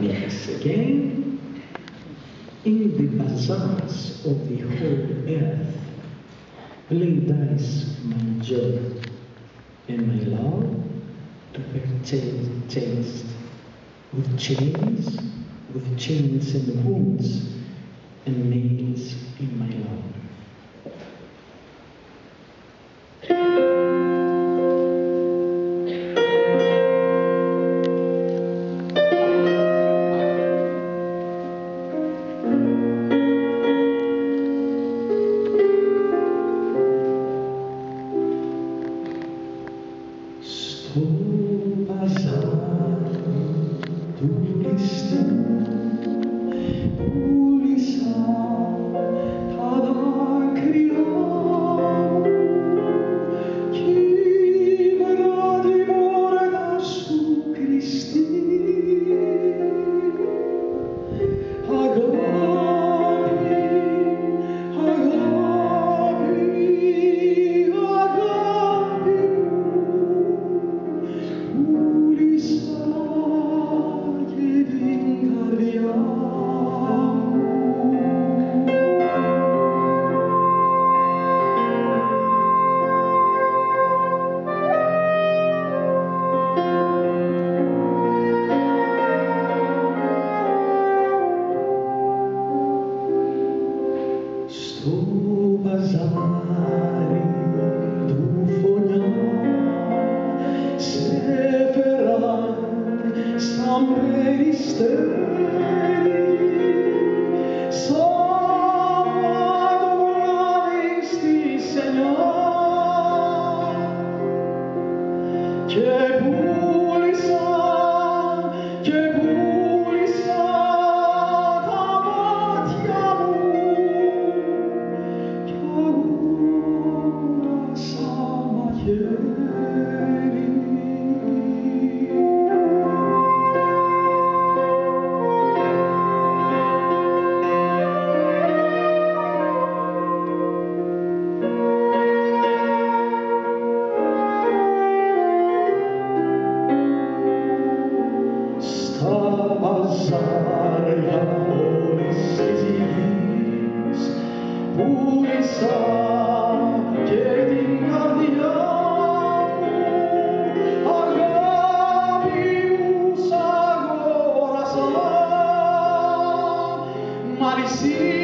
Yes, again, in the bazaars of the whole earth, lay dice my joy and my love to purchase taste with chains, with chains and wounds and nails in my Στο Στο μπαζάρι του φωνιά. Σε φέραν σαν περιστέρι Σάββατο βράδυ στις εννιά Στα μπαζάρια όλης της γης πούλησα και την καρδιά μου. Αγάπη μου σ' αγόρασα μα εσύ